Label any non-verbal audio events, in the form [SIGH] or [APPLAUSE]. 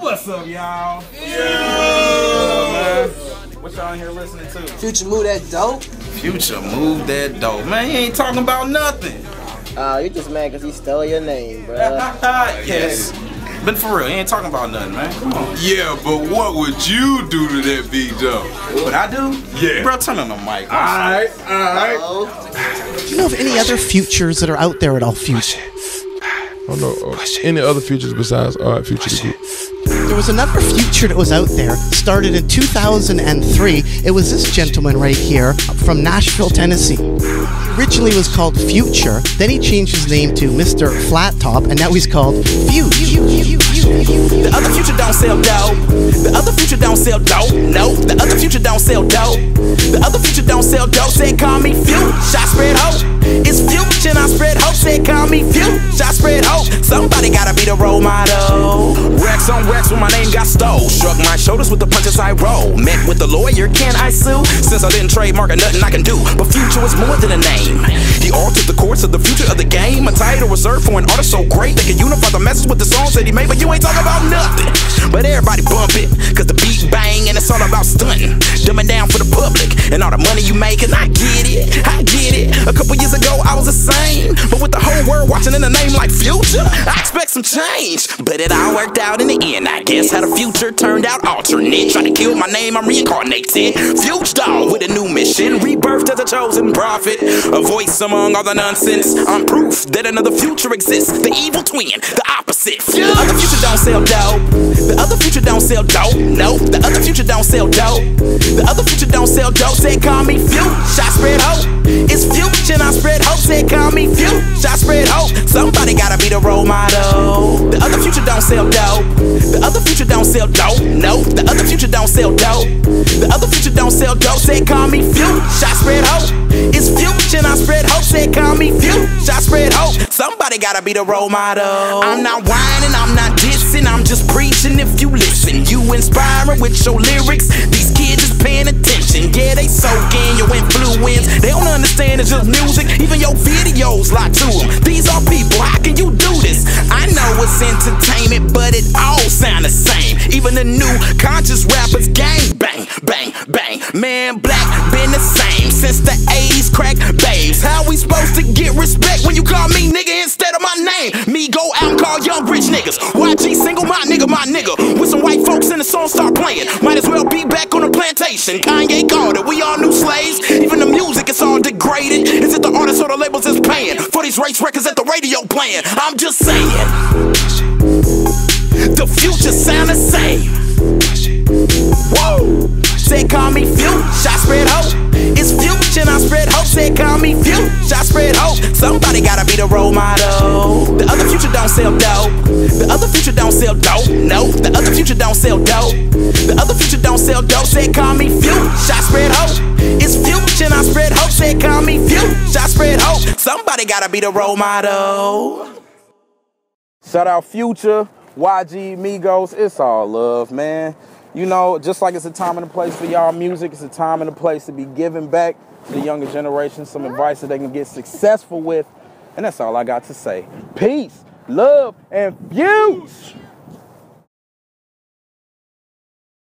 What's up, y'all? Yeah. What y'all in here listening to? Future move that dope. Future move that dope. Man, he ain't talking about nothing. Uh, you just mad because he stole your name, bro. [LAUGHS] yes. But for real, he ain't talking about nothing, man. Come on. Yeah, but what would you do to that big dog? What I do? Yeah. Bro, turn on the mic. Alright, alright. [SIGHS] Do you know of any other futures that are out there at all? Future. I don't know uh, any other futures besides Art Future the Group. There was another future that was out there, started in 2003. It was this gentleman right here from Nashville, Tennessee. Originally was called Future, then he changed his name to Mr. Flat Top, and now he's called Future. The other future don't sell dope. The other future don't sell dope. No, the other future don't sell dope. The other future don't sell dope. Said call me Future. I spread hope. It's future and I spread hope. Said call me Future. I spread hope. Somebody gotta be the role model. Stole. Shrug my shoulders with the punches I roll. Met with the lawyer, can I sue? Since I didn't trademark, nothing I can do. But future is more than a name. He altered the course of the future of the game. A title reserved for an artist so great they can unify the message with the songs that he made. But you ain't talking about nothing. But everybody bump it, cause the beat bang and it's all about stunting. Dumbing down for the public and all the money you make. And I watching in a name like Future, I expect some change. But it all worked out in the end, I guess. How the future turned out alternate. Trying to kill my name, I'm reincarnated. Future dog with a new mission. Rebirthed as a chosen prophet. A voice among all the nonsense. I'm proof that another future exists. The evil twin, the opposite. The other future don't sell dope. The other future don't sell dope. No, the other future don't sell dope. The other future don't sell dope. Say call me future. I spread hope. It's future Say call me future. I spread hope. Somebody gotta be the role model. The other future don't sell dope. The other future don't sell dope. No, the other future don't sell dope. The other future don't sell dope. Say call me future. I spread hope. It's future I spread hope. Say call me future. I spread hope. Somebody gotta be the role model. I'm not whining, I'm not dissing, I'm just preaching if you listen. You inspiring with your lyrics. These kids is paying attention. Yeah, they soak in your influence. They don't understand it's just music. Even your videos lie to them. These are people, how can you do this? I know it's entertainment, but it all sound the same. Even the new conscious rappers gang bang, bang, bang. Man, black been the same since the 80s crack babes. How we supposed to niggas. YG single my nigga, my nigga. With some white folks in the song start playing. Might as well be back on the plantation. Kanye called it. We all new slaves. Even the music is all degraded. Is it the artists or the labels that's paying for these race records at the radio playing? I'm just saying. The future sound the same. Somebody gotta be the role model. The other future don't sell dope. The other future don't sell dope. No, the other future don't sell dope. The other future don't sell dope. Say call me future, I spread hope. It's future and I spread hope. Say call me future, I spread hope. Somebody gotta be the role model. Shout out Future, YG, Migos. It's all love, man. You know, just like it's a time and a place for y'all music, it's a time and a place to be giving back to the younger generation some advice that they can get successful with. And that's all I got to say. Peace, love, and fuse.